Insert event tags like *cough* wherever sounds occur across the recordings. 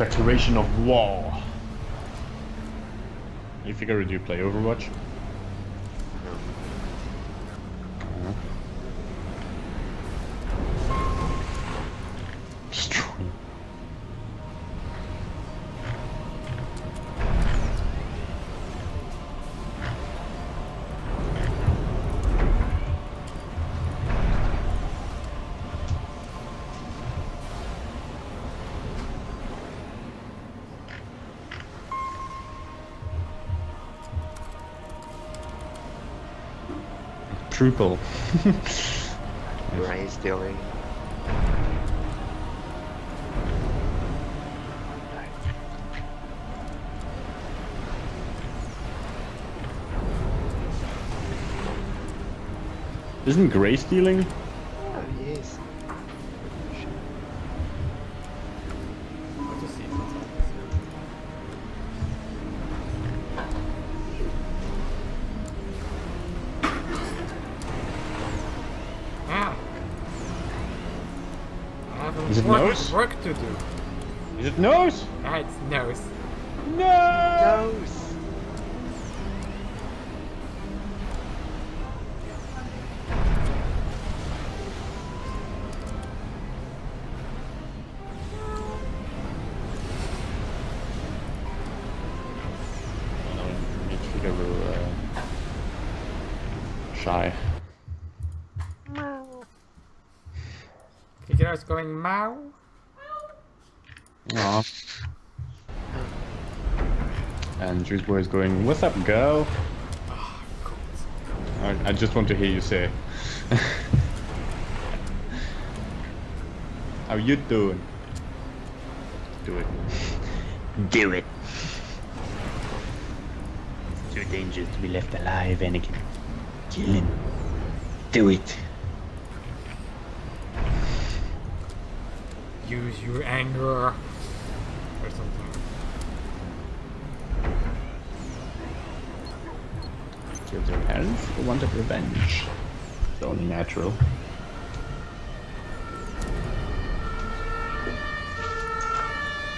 declaration of war. You figure do you play Overwatch? Truple. *laughs* Ray stealing. Isn't Gray stealing? Nose? to do. Is it nose? Ah, it's nose. No! Nose! Oh, no, we need to figure we're uh, shy. Figureout's going Mao. Aw. And Juice Boy is going, What's up, girl? I, I just want to hear you say. How you doing? Do it. Do it! Too dangerous to be left alive, Anakin. Kill him. Do it. Use your anger. Or something. Killed your parents or wanted revenge? It's only natural.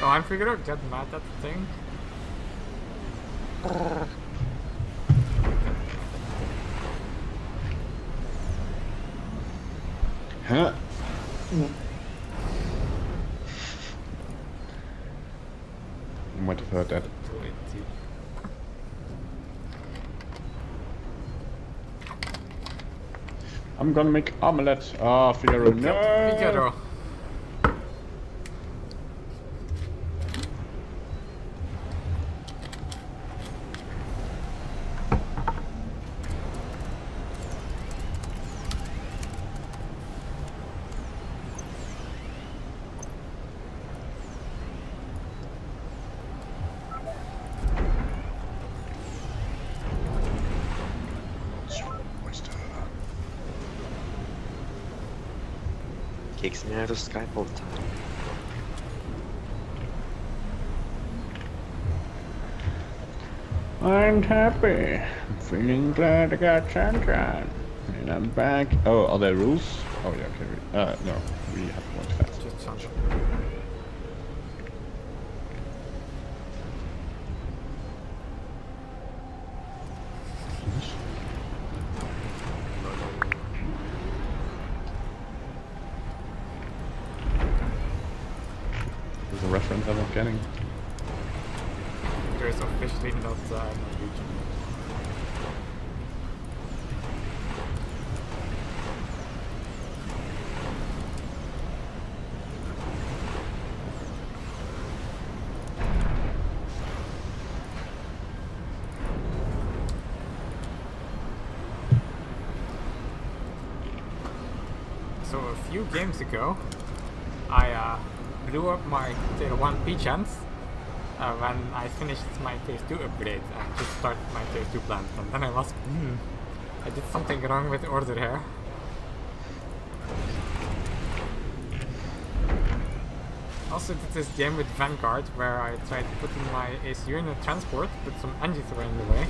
Oh, I'm figured out get mad at the thing. Huh? You might have heard that. Do it, dude. I'm gonna make omelette. Ah, Figaro, no! Figaro. kicks me Skype all the time. I'm happy. I'm feeling glad I got sunshine. And I'm back. Oh, are there rules? Oh, yeah, okay. Uh, no. We have to watch fast. Just sunshine. There's a reference I'm not getting. There is officially not uh, Norwegian. So a few games ago, I uh, blew up my tier 1 P chance uh, when I finished my tier 2 upgrade and just started my tier 2 plant. And then I was, hmm, I did something wrong with the order here. Also did this game with Vanguard where I tried putting my ACU in a transport, but some engines were in the way.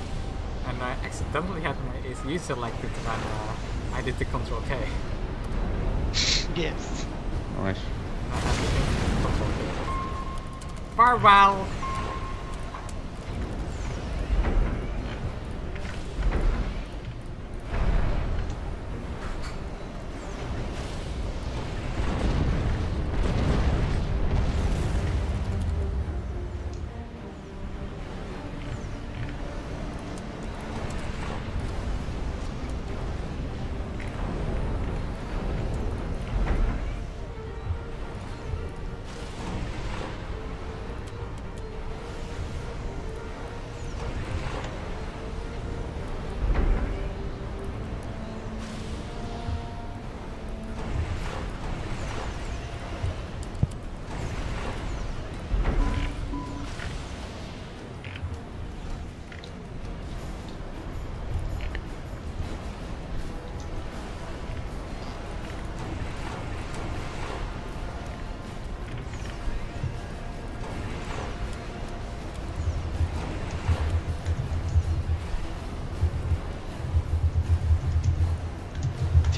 And I accidentally had my ACU selected when uh, I did the control K. Yes. Nice. I had to hit control K. Farewell!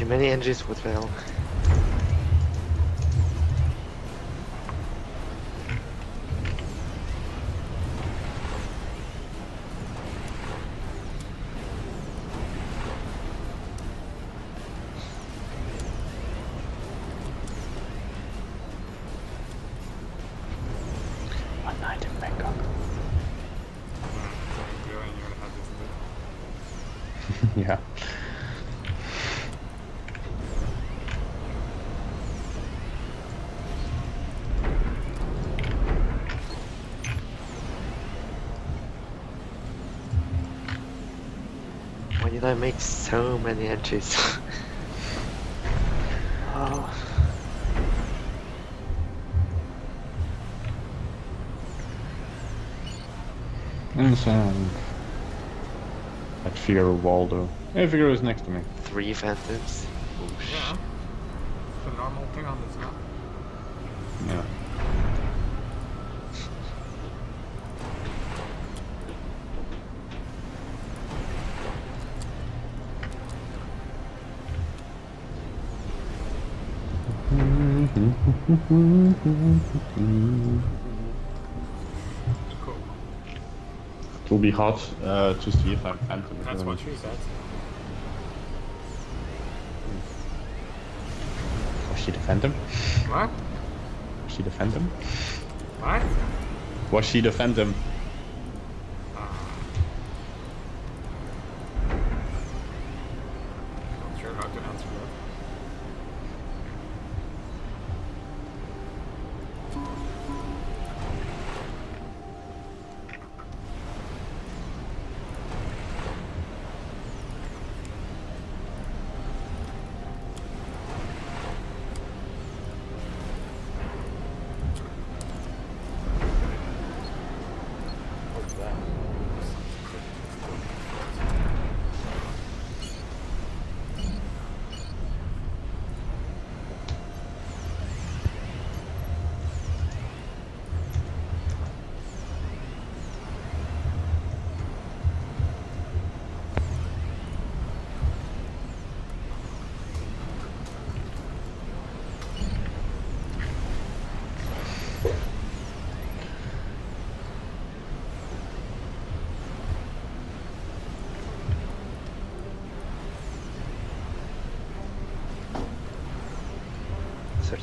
Many engines would fail. Did I make so many entries? *laughs* oh. And sound. That Figaro Waldo. Hey, Figaro is next to me. Three phantoms. Oh, sh- Yeah. It's a normal thing on this map. Yeah. It will be hard uh, to see if I'm Phantom. That's what she said. Was she the Phantom? What? Was she the Phantom? What? Was she the Phantom? Not sure how to answer that.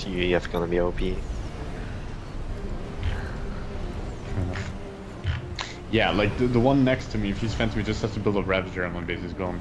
So UEF gonna be OP. Yeah, like the, the one next to me, if he's Phantom, he just has to build a Ravager and one base is gone.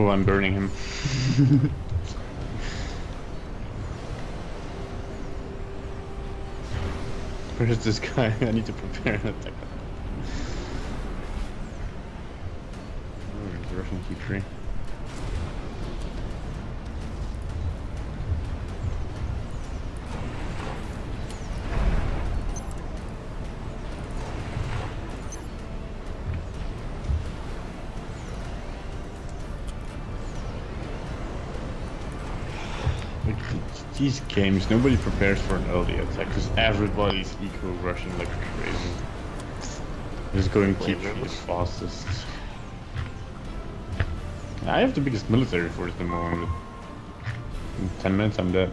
Oh, I'm burning him. *laughs* Where is this guy? *laughs* I need to prepare an attack. Oh, he's Russian Q3. Like, these games, nobody prepares for an early attack because everybody's eco rushing like crazy. Just going to keep as fastest. I have the biggest military force at the moment. In 10 minutes I'm dead.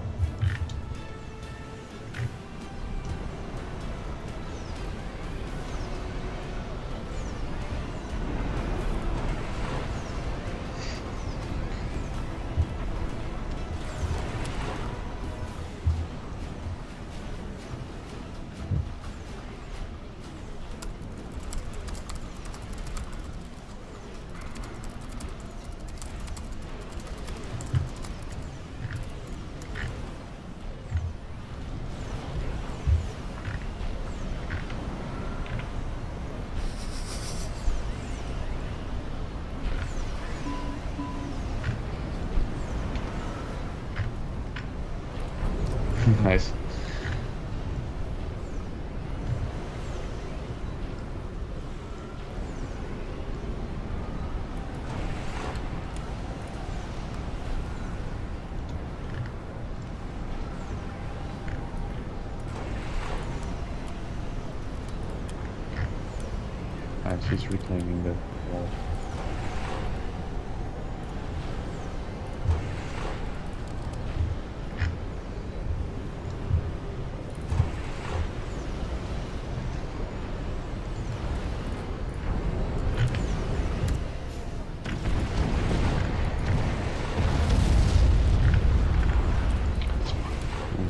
He's reclaiming the wall.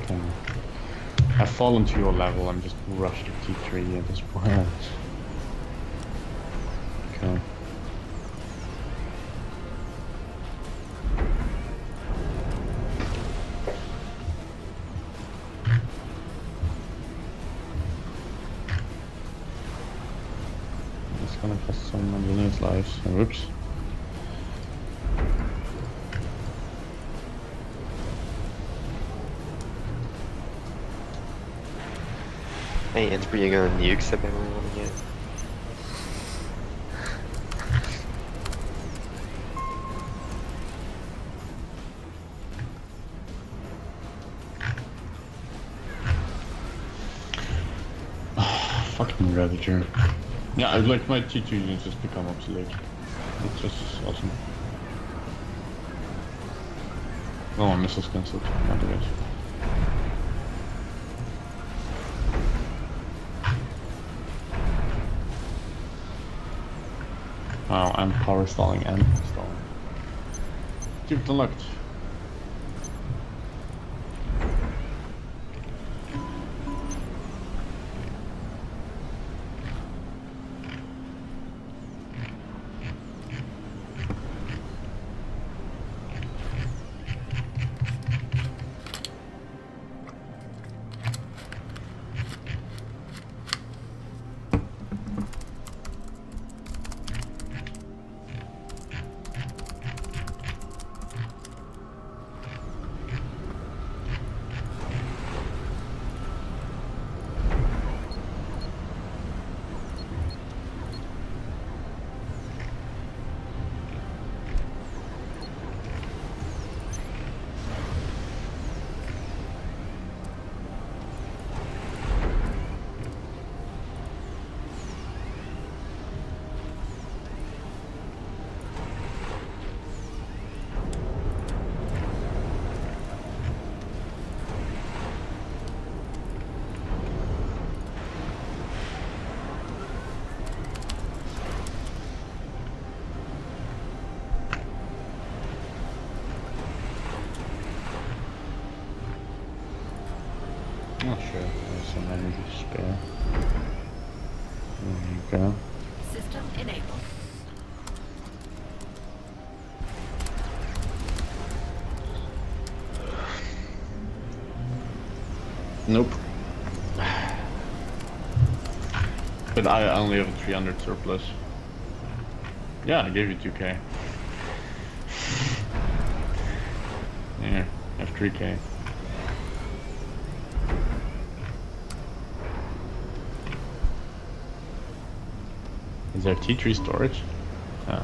Okay. I've fallen to your level, I'm just rushed to T3 at this point. *laughs* Hey, Ansbury, you gonna nuke Siberian again? Fucking Ravager. Yeah, I'd like my T2 units just become obsolete. It's just awesome. Oh, my missiles cancelled. Not good. Oh, I'm power stalling and stalling. Achievement unlocked. Nope. But I only have a 300 surplus. Yeah, I gave you 2k. Yeah, I have 3k. Is there T3 storage? Ah.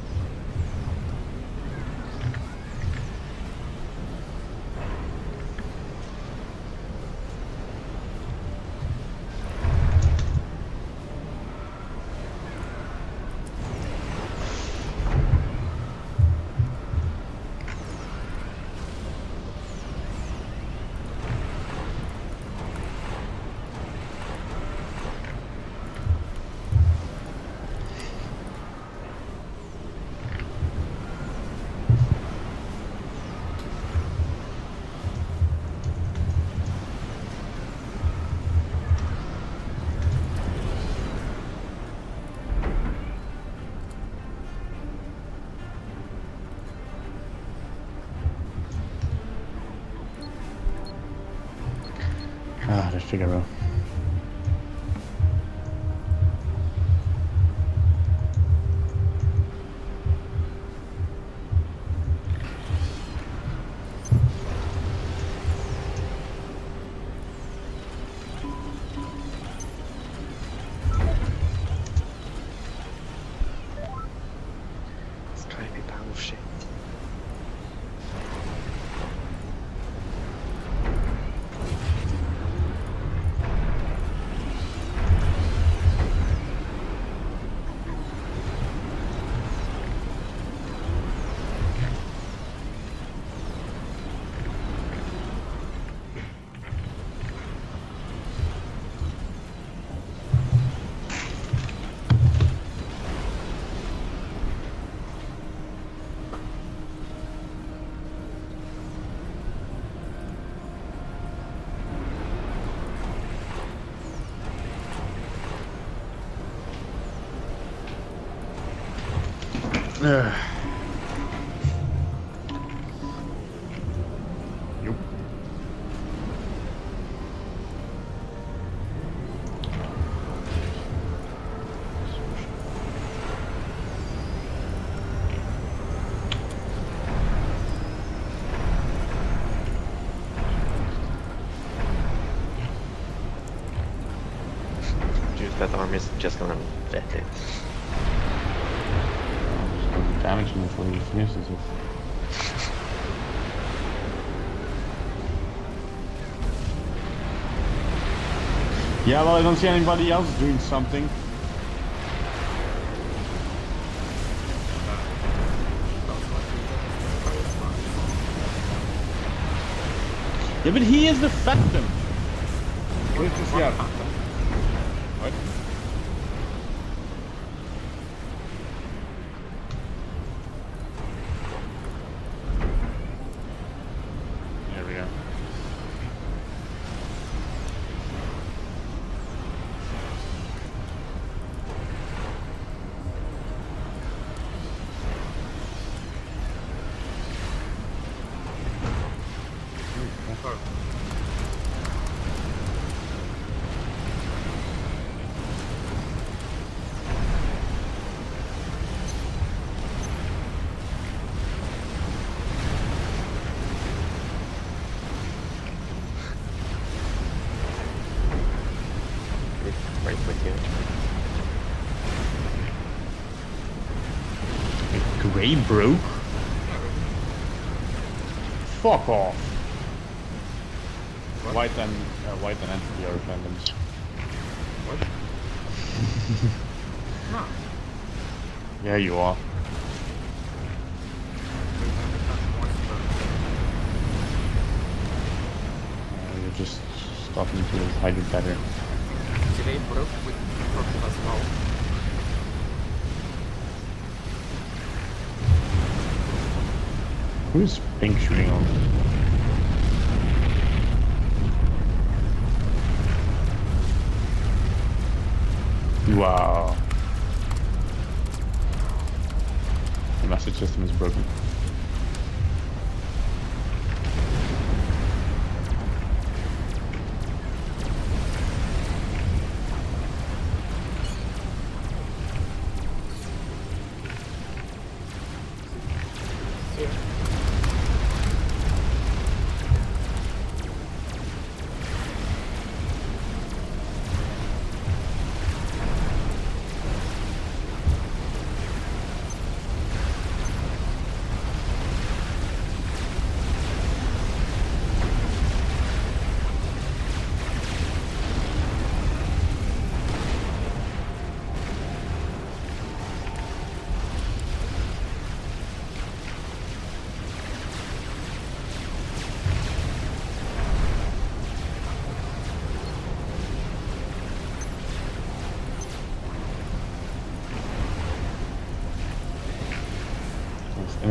Figaro. Yup. That arm is just gonna it. Just gonna damage him before he. *laughs* Yeah, well, I don't see anybody else doing something. Yeah, but he is the Phantom. What is What yeah. What? Grey broke? Fuck off. White and uh, white and entity are phantoms. what? *laughs* no. Yeah, you are. Uh, you're just stopping to hide it better. Today broke with purple as well. Who is pink shooting on? Wow. The message system is broken.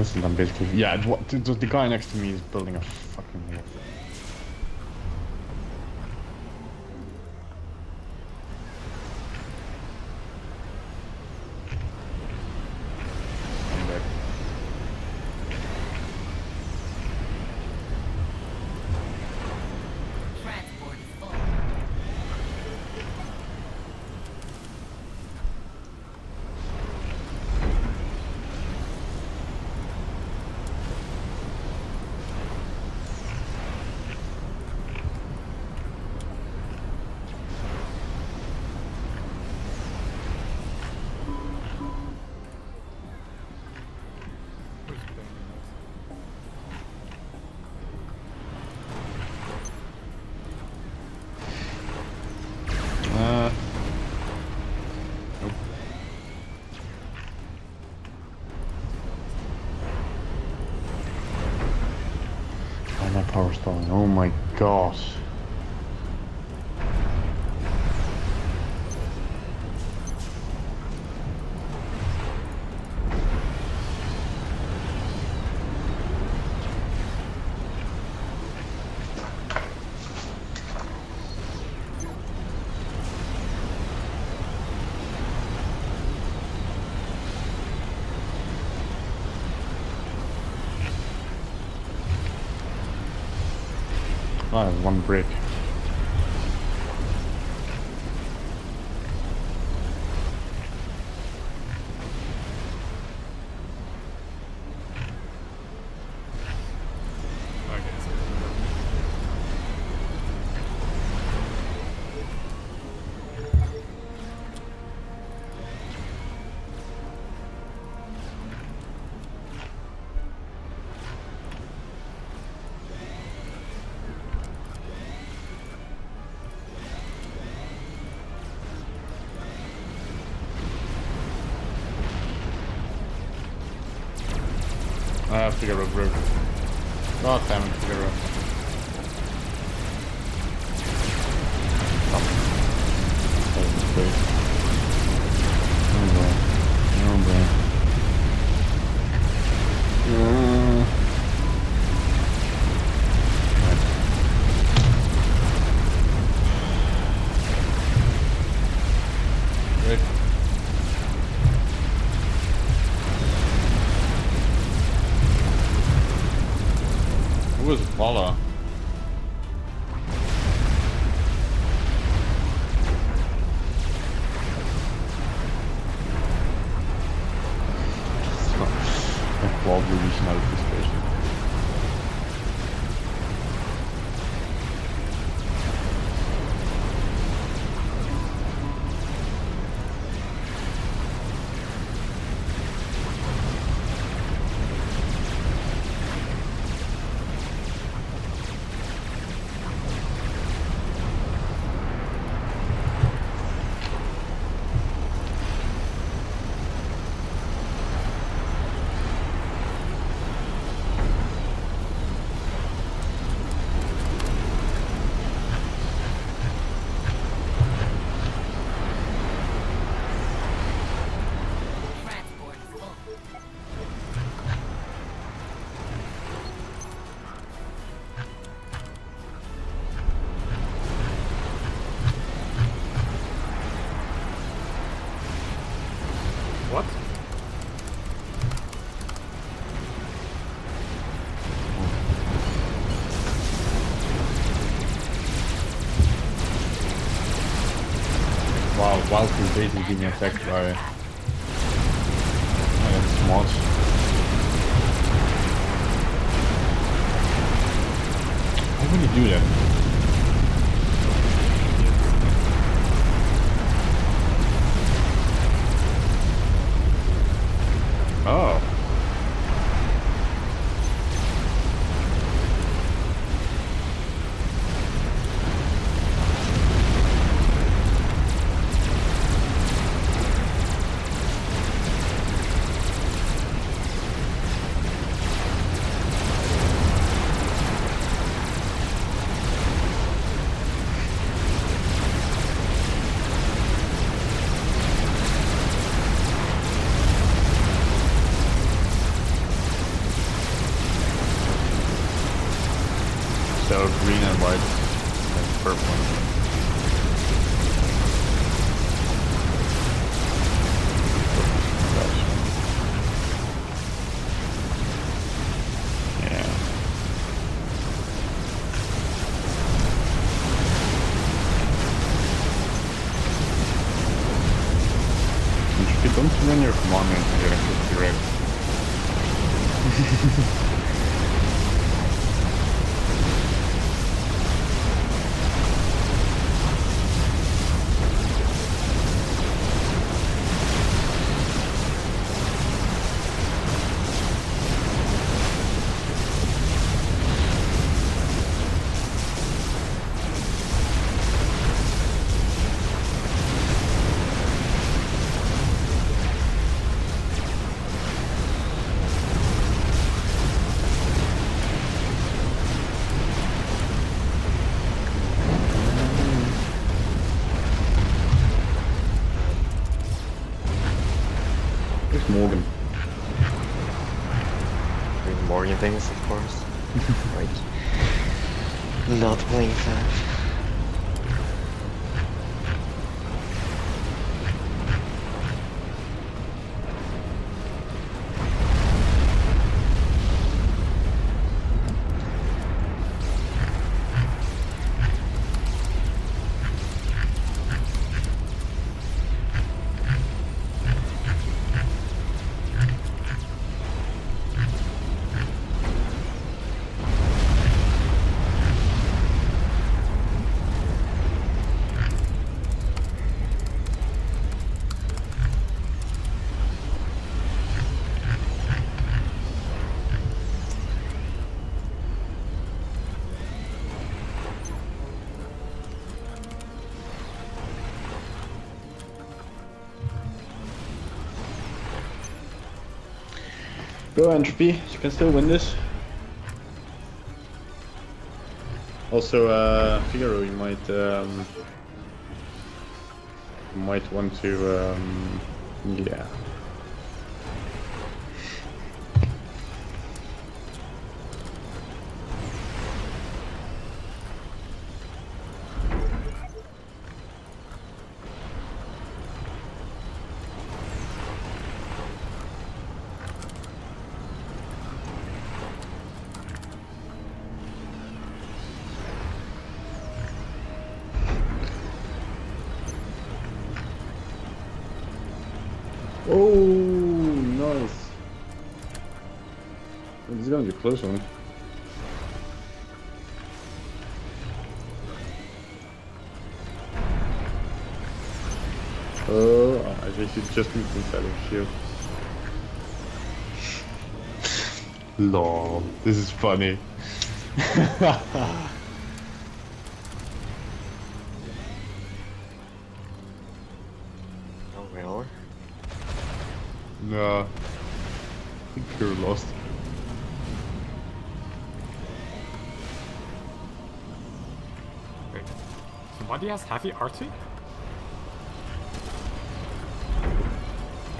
Innocent, I'm basically. Yeah, what, the, the guy next to me is building a my god. Ah, Figaro broke. God damn it, Is being attacked by uh, mods. How would you do that? Oh. So green and white and purple. It's Morgan. Doing Morgan things, of course. *laughs* like, not playing that. Go Entropy, you can still win this. Also, uh, Figaro, you might um, might want to um, yeah. Close one. Oh, I think you just moved inside of shield. Lol, this is funny. Oh *laughs* well. no, I think you're lost. Somebody has heavy archery?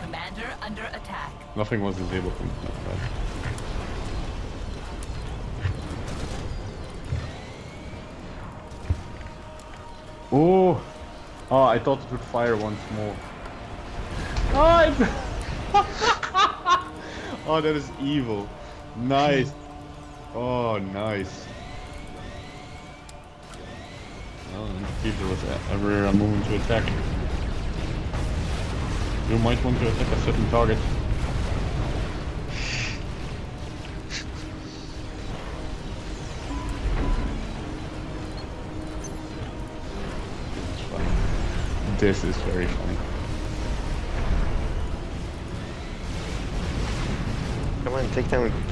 Commander under attack. Nothing was disabled from that bad. Oh! Oh, I thought it would fire once more. Oh, *laughs* it... oh, that is evil. Nice. Oh, nice. If there was uh, ever a movement to attack. You might want to attack a certain target. This is very funny. Come on, take down.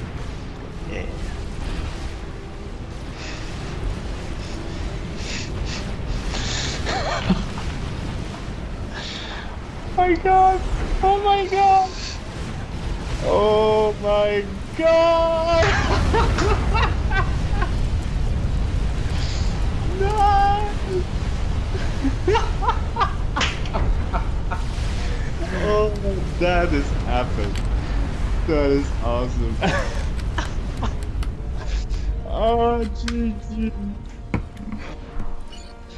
My god! Oh my god! Oh my god! *laughs* no! *laughs* oh, that is happened. That is awesome. *laughs* oh, GG.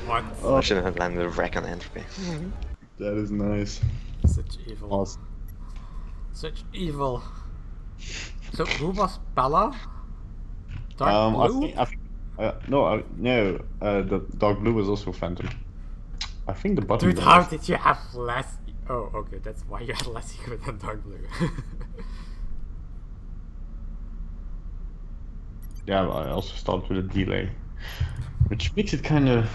What? I shouldn't have landed a wreck on entropy. Mm-hmm. That is nice. Such evil. Awesome. Such evil. So who was Bella? Dark Um, I blue? think, I think, uh, no, uh, no, uh, the dark blue was also Phantom. I think the bottom. Dude, how did you have less? Oh, okay, that's why you had less *laughs* ego than dark blue. *laughs* Yeah, but I also started with a delay, which makes it kind of